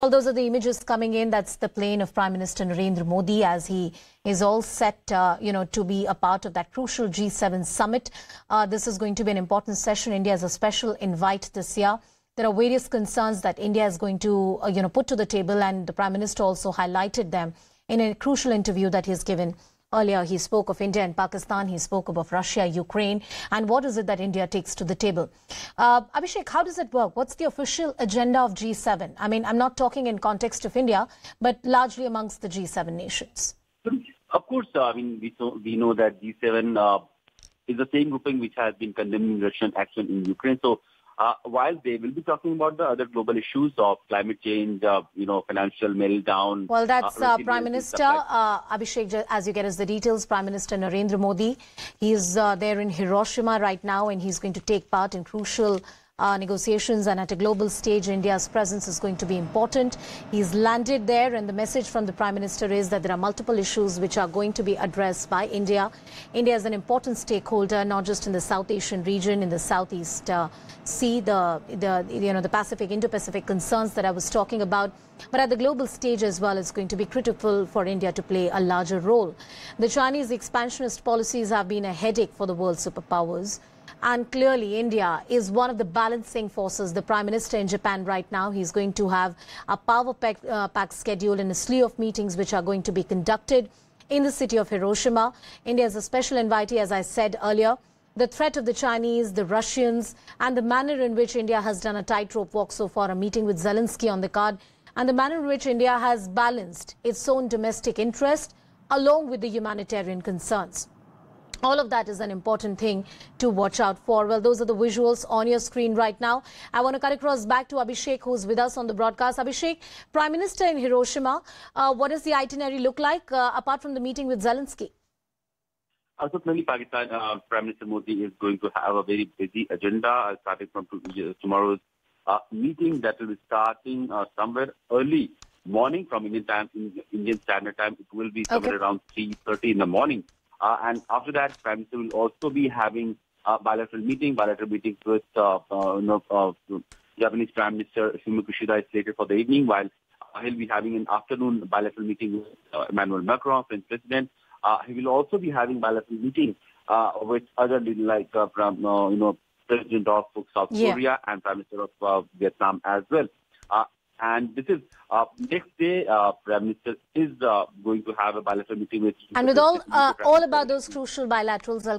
Well, those are the images coming in. That's the plane of Prime Minister Narendra Modi as he is all set, uh, you know, to be a part of that crucial G7 summit. Uh, this is going to be an important session. India has a special invite this year. There are various concerns that India is going to, uh, you know, put to the table, and the Prime Minister also highlighted them in a crucial interview that he's given Earlier, he spoke of India and Pakistan. He spoke of Russia, Ukraine, and what is it that India takes to the table. Uh, Abhishek, how does it work? What's the official agenda of G7? I mean, I'm not talking in context of India, but largely amongst the G7 nations. Of course, uh, I mean, we, so, we know that G7 uh, is the same grouping which has been condemning Russian action in Ukraine. So uh, while they will be talking about the other global issues of climate change, uh, you know, financial meltdown. Well, that's uh, uh Prime Minister like uh, Abhishek, as you get us the details, Prime Minister Narendra Modi. He's uh, there in Hiroshima right now, and he's going to take part in crucial uh, negotiations and at a global stage, India's presence is going to be important. He's landed there and the message from the Prime Minister is that there are multiple issues which are going to be addressed by India. India is an important stakeholder, not just in the South Asian region, in the Southeast uh, Sea, the, the, you know, the Pacific, Indo-Pacific concerns that I was talking about. But at the global stage as well, it's going to be critical for India to play a larger role. The Chinese expansionist policies have been a headache for the world superpowers. And clearly, India is one of the balancing forces. The Prime Minister in Japan right now, he's going to have a power pack, uh, pack schedule and a slew of meetings which are going to be conducted in the city of Hiroshima. India is a special invitee, as I said earlier. The threat of the Chinese, the Russians, and the manner in which India has done a tightrope walk so far, a meeting with Zelensky on the card, and the manner in which India has balanced its own domestic interest along with the humanitarian concerns. All of that is an important thing to watch out for. Well, those are the visuals on your screen right now. I want to cut across back to Abhishek, who's with us on the broadcast. Abhishek, Prime Minister in Hiroshima, uh, what does the itinerary look like uh, apart from the meeting with Zelensky? Uh, Pakistan uh, Prime Minister Modi is going to have a very busy agenda, uh, starting from tomorrow's uh, meeting that will be starting uh, somewhere early morning from Indian time, Indian Standard Time. It will be somewhere okay. around 3:30 in the morning. Uh, and after that, Prime Minister will also be having a bilateral meeting, bilateral meetings with uh, uh, you know, uh, Japanese Prime Minister Fumio Kishida is slated for the evening, while he'll be having an afternoon bilateral meeting with uh, Emmanuel Macron, French President. Uh, he will also be having bilateral meeting uh, with other like uh, from, uh, you know President of South yeah. Korea and Prime Minister of uh, Vietnam as well. Uh, and this is uh, next day, uh, Prime Minister is uh, going to have a bilateral meeting with. And with all uh, all about those crucial bilaterals, I'll